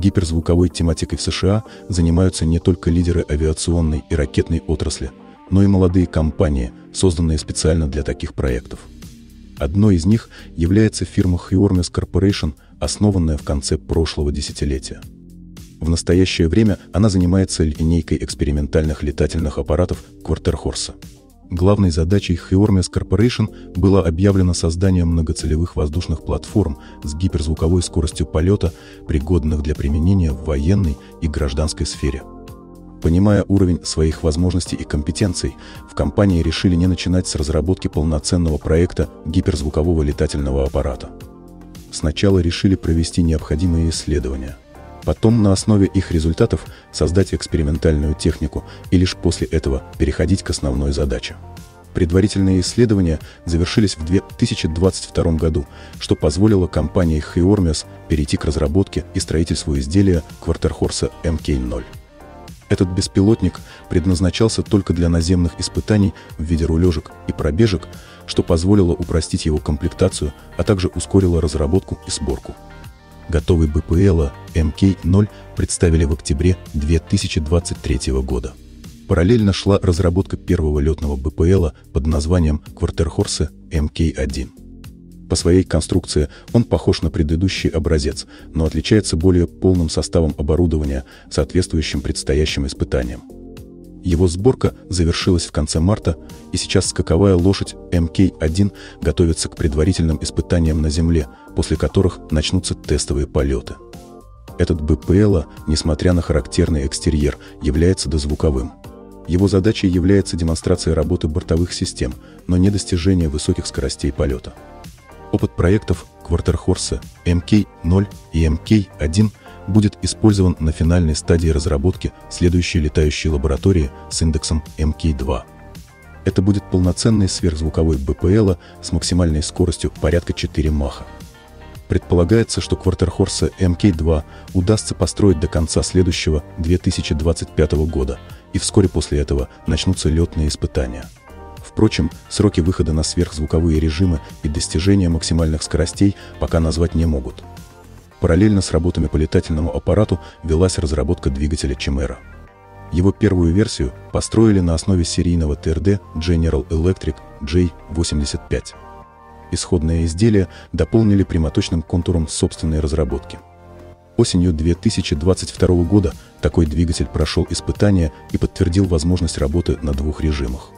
Гиперзвуковой тематикой в США занимаются не только лидеры авиационной и ракетной отрасли, но и молодые компании, созданные специально для таких проектов. Одной из них является фирма Hiormes Corporation, основанная в конце прошлого десятилетия. В настоящее время она занимается линейкой экспериментальных летательных аппаратов Квартерхорса. Главной задачей Hiormes Corporation было объявлено создание многоцелевых воздушных платформ с гиперзвуковой скоростью полета, пригодных для применения в военной и гражданской сфере. Понимая уровень своих возможностей и компетенций, в компании решили не начинать с разработки полноценного проекта гиперзвукового летательного аппарата. Сначала решили провести необходимые исследования – Потом на основе их результатов создать экспериментальную технику и лишь после этого переходить к основной задаче. Предварительные исследования завершились в 2022 году, что позволило компании Hiormes перейти к разработке и строительству изделия Квартерхорса МК-0. Этот беспилотник предназначался только для наземных испытаний в виде рулежек и пробежек, что позволило упростить его комплектацию, а также ускорило разработку и сборку. Готовый БПЛ МК-0 представили в октябре 2023 года. Параллельно шла разработка первого летного БПЛ под названием Квартерхорсе МК-1. По своей конструкции он похож на предыдущий образец, но отличается более полным составом оборудования, соответствующим предстоящим испытаниям. Его сборка завершилась в конце марта, и сейчас скаковая лошадь МК-1 готовится к предварительным испытаниям на Земле, после которых начнутся тестовые полеты. Этот БПЛ, несмотря на характерный экстерьер, является дозвуковым. Его задачей является демонстрация работы бортовых систем, но не достижение высоких скоростей полета. Опыт проектов Квартерхорса МК-0 и МК-1 будет использован на финальной стадии разработки следующей летающей лаборатории с индексом МК-2. Это будет полноценный сверхзвуковой БПЛ с максимальной скоростью порядка 4 маха. Предполагается, что Квартерхорса МК-2 удастся построить до конца следующего 2025 года, и вскоре после этого начнутся летные испытания. Впрочем, сроки выхода на сверхзвуковые режимы и достижения максимальных скоростей пока назвать не могут – Параллельно с работами по летательному аппарату велась разработка двигателя Чимера. Его первую версию построили на основе серийного ТРД General Electric J85. Исходное изделие дополнили прямоточным контуром собственной разработки. Осенью 2022 года такой двигатель прошел испытания и подтвердил возможность работы на двух режимах.